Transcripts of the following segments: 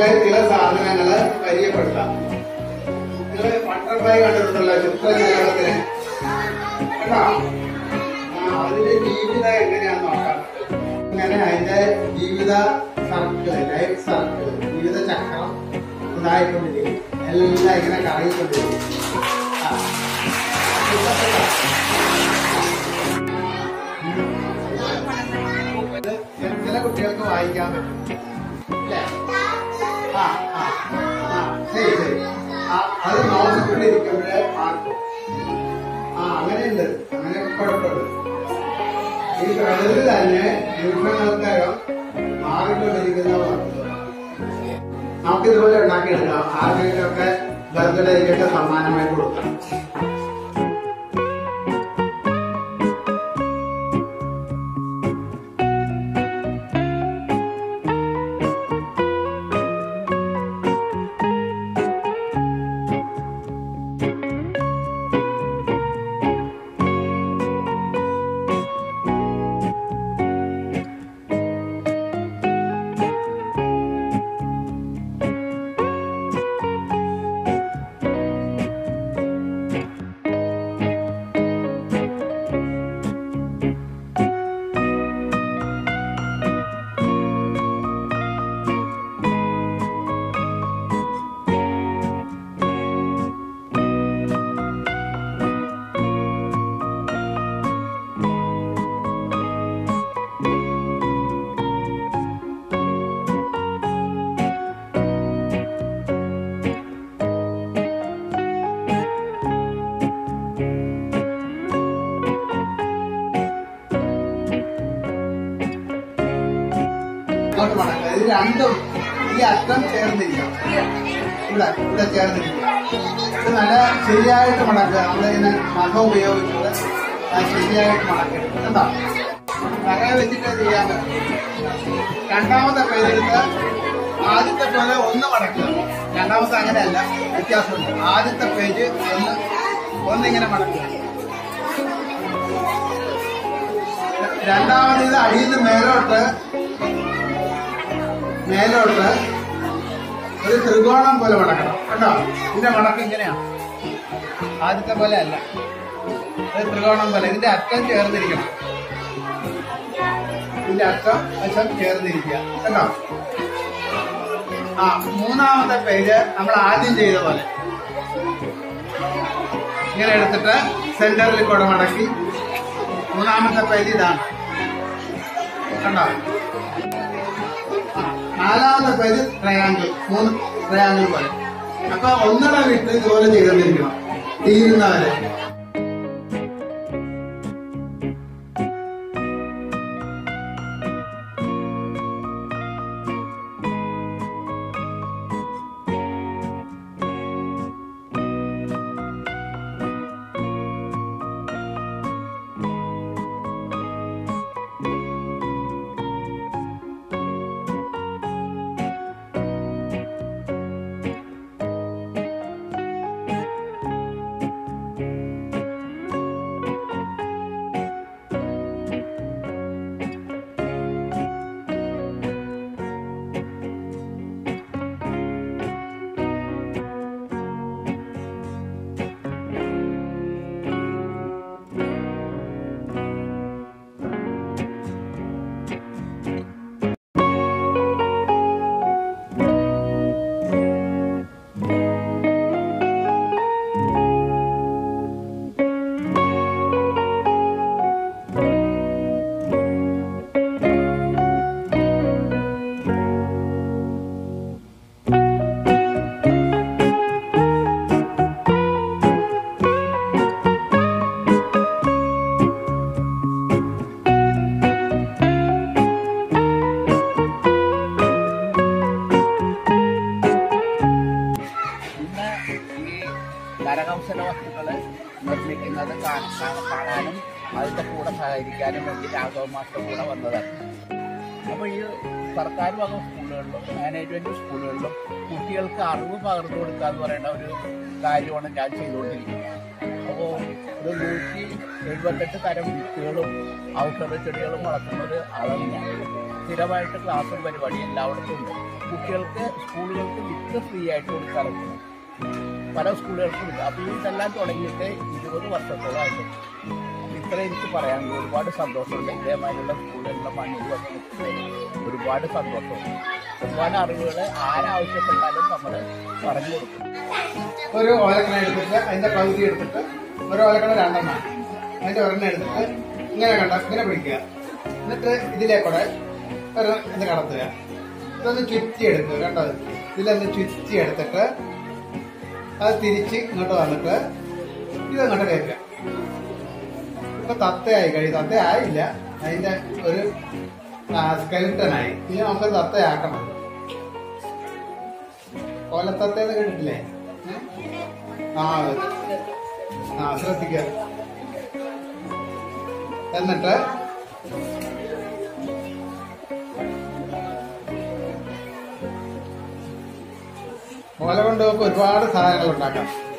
കുട്ടികളെ ചില സാധനങ്ങൾ പരിചയപ്പെടുത്താം. നിങ്ങൾ ബട്ടർഫ്ലൈ കണ്ടിട്ടുണ്ടല്ലോ ചിത്രജീവനത്തിന് കേട്ടോ? അതിന്റെ ജീവിതം എങ്ങനെയാന്ന് നോക്കാം. അങ്ങനെ അതിന്റെ ജീവിത സർക്കിൾ ലൈഫ് സർക്കിൾ ജീവിത ചക്രം ഉണ്ടായിക്കൊണ്ടിരിക്കും എല്ലാം ഇങ്ങനെ കറങ്ങിക്കൊണ്ടിരിക്കും ചില കുട്ടികൾക്ക് വായിക്കാൻ പറ്റും? അത് നോക്കിക്കൊണ്ടിരിക്കുമ്പോഴേ മാർക്കും ആ അങ്ങനെയുണ്ട്. അങ്ങനെ കുഴപ്പമില്ല. ഈ പ്രകൃതി തന്നെ നിമിഷങ്ങൾക്കകം മാറിക്കൊണ്ടിരിക്കുന്ന നമുക്ക് ഇതുപോലെ ഉണ്ടാക്കിയെടുക്കാം. ആർക്കെങ്കിലുമൊക്കെ ബർത്ത്ഡേക്കൊക്കെ സമ്മാനമായി കൊടുക്കാം. രണ്ടും ഈ അറ്റം ചേർന്നിരിക്കണം ഇവിടെ ഇവിടെ ചേർന്നിരിക്കണം ഇത് നല്ല ശരിയായിട്ട് മടക്കുക നമ്മളിങ്ങനെ നഖം ഉപയോഗിച്ചിട്ട് അത് ശരിയായിട്ട് മടക്കെടുക്കും കണ്ടോ? മക വെച്ചിട്ട് ചെയ്യാൻ രണ്ടാമത്തെ പേരെടുത്ത് ആദ്യത്തെ പോലെ ഒന്ന് മടക്കുക രണ്ടാമത്തെ അങ്ങനെയല്ല വ്യത്യാസമുണ്ട്. ആദ്യത്തെ പേജ് ഒന്ന് ഒന്നിങ്ങനെ മടക്കുക രണ്ടാമത് ഇത് അടിയിൽ നിന്ന് മേലോട്ട് മേലോട്ട് ഒരു ത്രികോണം പോലെ മടക്കണം കേട്ടോ ഇതിന്റെ മടക്ക് ഇങ്ങനെയാ. ആദ്യത്തെ പോലെ അല്ല. ഒരു ത്രികോണം പോലെ. ഇതിന്റെ അറ്റം ചേർന്നിരിക്കണം. ഇതിന്റെ അറ്റം വശം ചേർന്നിരിക്കുക. കേട്ടോ ആ മൂന്നാമത്തെ പേജ് നമ്മൾ ആദ്യം ചെയ്ത പോലെ. ഇങ്ങനെ എടുത്തിട്ട് സെന്ററിൽ കൂടെ മടക്കി. മൂന്നാമത്തെ പേജ് ഇതാണ്. കണ്ടോ? നാലാമത്തെ പേര് ട്രയാങ്കിൾ മൂന്ന് ട്രയാങ്കിൾ പോലെ. അപ്പൊ ഒന്നര വിട്ട് ജോലി ചെയ്തോണ്ടിരിക്കണം. തീരുന്നവരെ. രാഘവ മാസ്റ്റർ കൂടെ വന്നതാണ്. അപ്പോൾ ഈ സർക്കാർ വക സ്കൂളുകളിലും മാനേജ്മെന്റ് സ്കൂളുകളിലും കുട്ടികൾക്ക് അറിവ് പകർന്നു കൊടുക്കുക എന്ന് പറയുന്ന ഒരു കാര്യമാണ് ഞാൻ ചെയ്തുകൊണ്ടിരിക്കുന്നത്. അപ്പോൾ ഒരു നൂറ്റി എഴുപത്തെട്ട് തരം വിത്തുകളും ഔഷധ ചെടികളും വളർത്തുന്ന ഒരു അളവ് സ്ഥിരമായിട്ട് ക്ലാസ്സും പരിപാടി എല്ലായിടത്തും ഉണ്ട്. കുട്ടികൾക്ക് സ്കൂളുകൾക്ക് വിത്ത് ഫ്രീ ആയിട്ട് കൊടുക്കാറുണ്ട്. പല സ്കൂളുകൾക്കും ഉണ്ട്. അപ്പോൾ ഇതെല്ലാം തുടങ്ങിയിട്ട് ഇരുപത് വർഷത്തോളമായിട്ട് ഇത്ര എനിക്ക് പറയാൻ ഒരുപാട് സന്തോഷമുണ്ട്. ഇതേമാതിരിയുള്ള സ്കൂളുകളിലെ മണ്ണിൽ വന്നിട്ടുണ്ട് ഒരുപാട് സന്തോഷമുണ്ട് ഒരുപാട് അറിവുകൾ ആരാവശ്യപ്പെട്ടാലും നമ്മൾ പറഞ്ഞു കൊടുക്കും. ഒരു ഓലക്കണ എടുത്തിട്ട് അതിന്റെ പകുതി എടുത്തിട്ട് ഒരു ഓലക്കണ രണ്ടെണ്ണം. അതിന്റെ ഒരെണ്ണം എടുത്തിട്ട് ഇങ്ങനെ കണ്ട ഇങ്ങനെ പിടിക്കുക. എന്നിട്ട് ഇതിലേക്കൂടെ ഒരു ഇത് കടത്തുക. ഇതൊന്ന് ചുറ്റി എടുക്കുക കണ്ടോ ഇതിലൊന്ന് ചുറ്റി എടുത്തിട്ട് അത് തിരിച്ച് ഇങ്ങോട്ട് വന്നിട്ട് ഇതങ്ങോട്ട് കയറ്റുക. ഇപ്പൊ തത്തയായി. കഴിയും തത്തയായില്ല. അതിന്റെ ഒരു സ്കെൽട്ടനായി ഇനി നമുക്ക് തത്തയാക്കണം. കൊലത്തത്തേന്ന് കേട്ടിട്ടില്ലേ? ഏ? ആ. ആ ശ്രദ്ധിക്കുക. എന്നിട്ട് ഓല കൊണ്ട് നമുക്ക് ഒരുപാട് സാധനങ്ങൾ ഉണ്ടാക്കാം.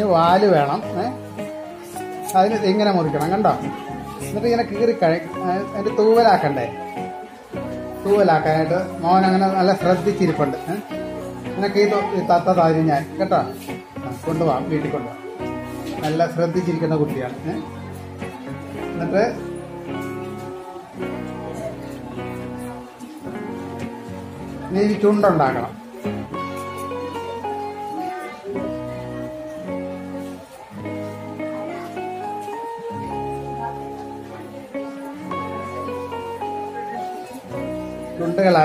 ഇതിന് വാൽ വേണം അതിന് ഇങ്ങനെ മുറിക്കണം കണ്ടോ? എന്നിട്ട് ഇങ്ങനെ കീറി കഴി അതിന്റെ തൂവലാക്കണ്ടേ? തൂവലാക്കാനായിട്ട് മോൻ അങ്ങനെ നല്ല ശ്രദ്ധിച്ചിരിപ്പുണ്ട്? നിനക്ക് ഈ തത്ത താരി ഞാൻ കേട്ടോ? കൊണ്ടുപോവാം വീട്ടിൽ കൊണ്ടുപോവാം നല്ല ശ്രദ്ധിച്ചിരിക്കുന്ന കുട്ടിയാണ്? എന്നിട്ട് നീ ചുണ്ടുണ്ടാക്കണം.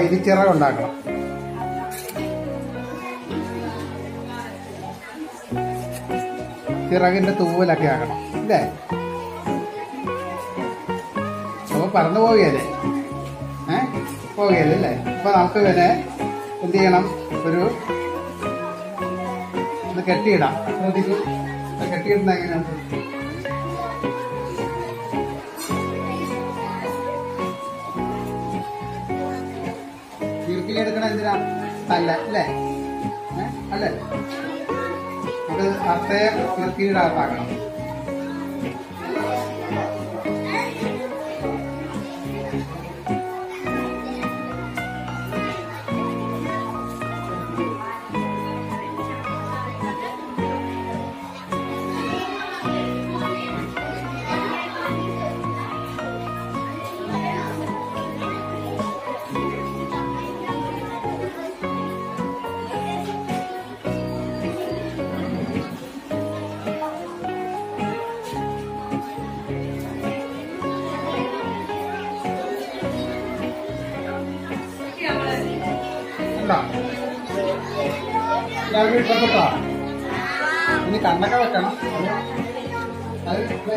ചുണ്ടുകളായി ഉണ്ടാക്കണം ചിറകിന്റെ തൂവലൊക്കെ ആക്കണം അല്ലേ അപ്പൊ പറന്നു പോവുകയല്ലേ? ഏ? പോവുകയല്ലേ അല്ലേ അപ്പൊ നമുക്ക് പിന്നെ എന്ത് ചെയ്യണം? ഒരു കെട്ടിയിടാം. കെട്ടിയിടുന്ന എങ്ങനെയാണ് അല്ല അല്ലേ? അല്ലേ അത് അത്തയെ ചുരുക്കിയിടാത്താക്കണം കണ്ടോ എല്ലാവർക്കും ഇഷ്ടപ്പെട്ടോ ഇനി കണ്ണൊക്കെ വെക്കണം അത് ഇപ്പൊ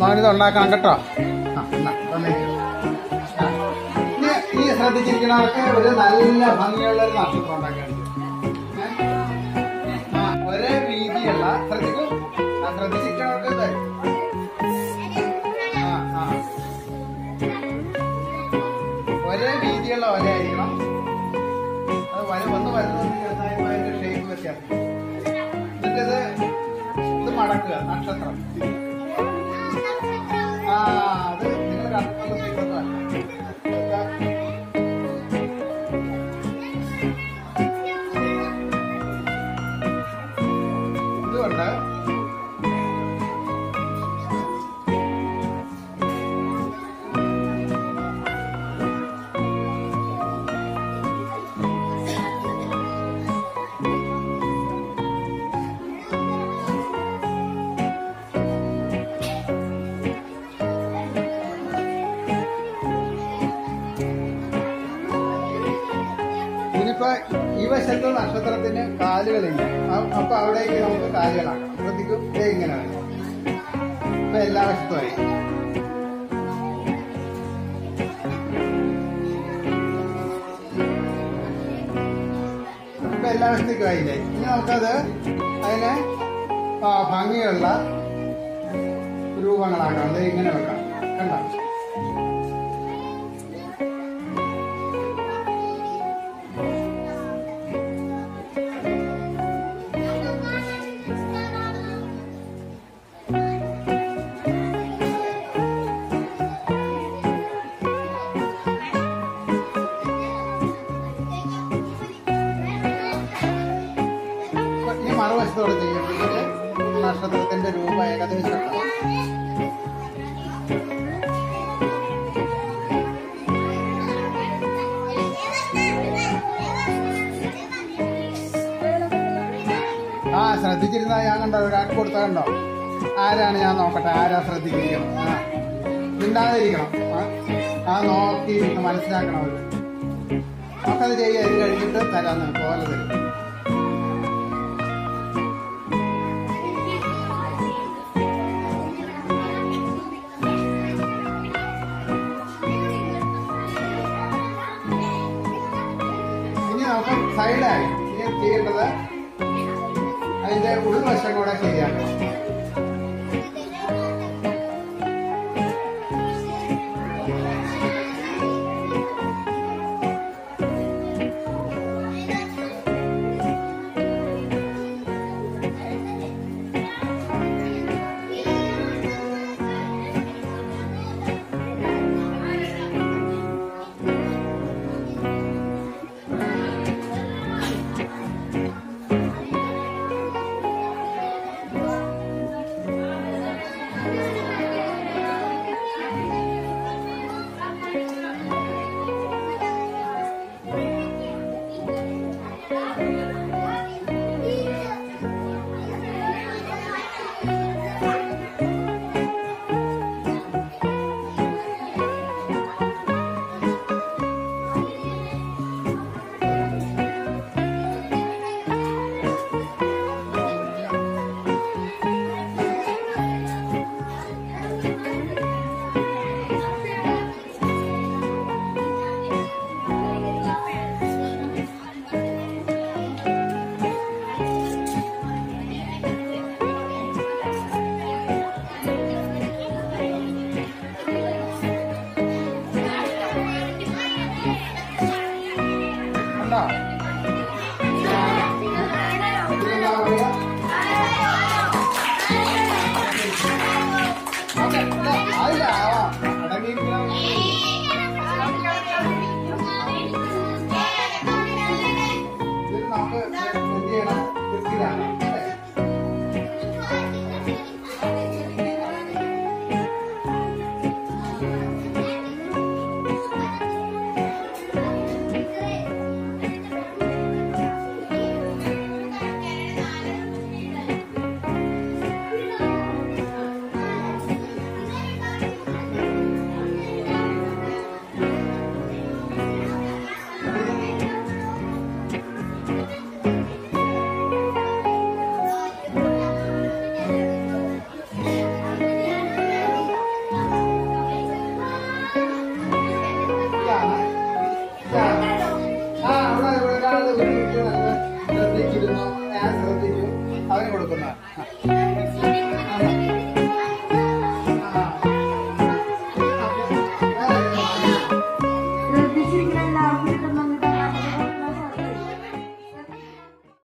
മോനിത് ഉണ്ടാക്കണം കേട്ടോ. ഈ ശ്രദ്ധിച്ചിരിക്കണവർക്ക് ഒരു നല്ല ഭംഗിയുള്ള ഒരു നക്ഷത്രം ഉണ്ടാക്കാൻ ഒരേ വീതിയുള്ള ശ്രദ്ധിക്കും. ശ്രദ്ധിച്ചിരിക്കണവർക്ക് ഇത്. ഒരേ വീതിയുള്ള ഓലയായിരിക്കണം അത് വര വന്ന് വരുന്നത് ചെറുതായി അതിന്റെ ഷേപ്പ് വ്യത്യാസം ഇത് മടക്കുക നക്ഷത്രം. വശത്ത് നക്ഷത്രത്തിന് കാലുകളില്ല അപ്പൊ അവിടേക്ക് നമുക്ക് കാലുകളാക്കാം ശ്രദ്ധിക്കും ദേ ഇങ്ങനെയാണ്. ഇപ്പൊ എല്ലാ വശത്തുമായി ഇപ്പൊ എല്ലാ വശത്തേക്കും ആയില്ലേ? ഇനി നമുക്കത് അതിനെ ഭംഗിയുള്ള രൂപങ്ങളാക്കാം അത് ഇങ്ങനെ വെക്കാം. കണ്ടോ? ഈ ചെയ്യും ചെയ്യുമ്പോൾ നക്ഷത്രത്തിന്റെ രൂപം ഏകദേശം. ആ ശ്രദ്ധിച്ചിരുന്ന ഞാൻ കണ്ടോ ഒരാൾക്ക് കൊടുത്ത കണ്ടോ? ആരാണ് ഞാൻ നോക്കട്ടെ? ആരാ ശ്രദ്ധിച്ചിരിക്കണം? ആ മിണ്ടാതിരിക്കണം. ആ നോക്കി മനസ്സിലാക്കണം അവർ നമുക്കത് ചെയ്യാൻ കഴിഞ്ഞിട്ട് തരാന്ന് പോലെ തരും. സൈഡായി ചെയ്യേണ്ടത്? അതിന്റെ ഉൾവശം കൂടെ ശരിയാക്കണം. No.